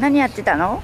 何やってたの？